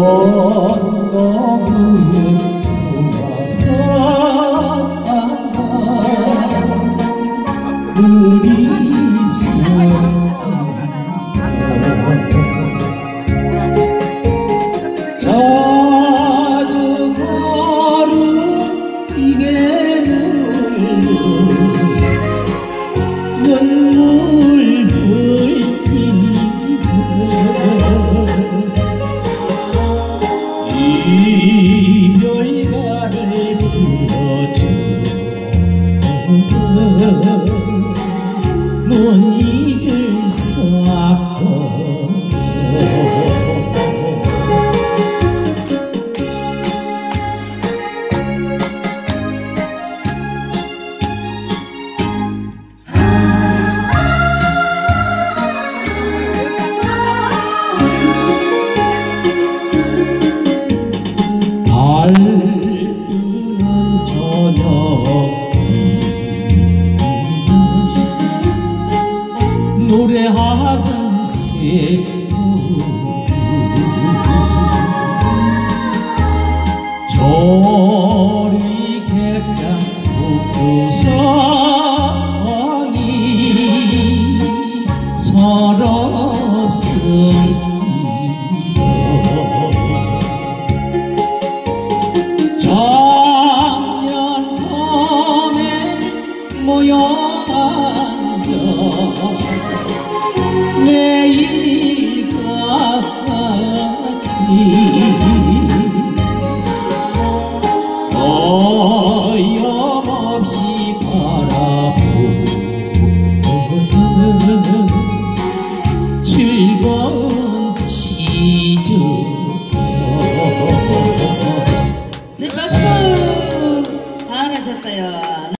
언덕 위에 그리 이별가를 불러줘 넌 이제 노래하던 새우 조리 객장 북구성이 서럽습 어염없이 바라보는 즐거운 시절 네, 박수! 잘하셨어요.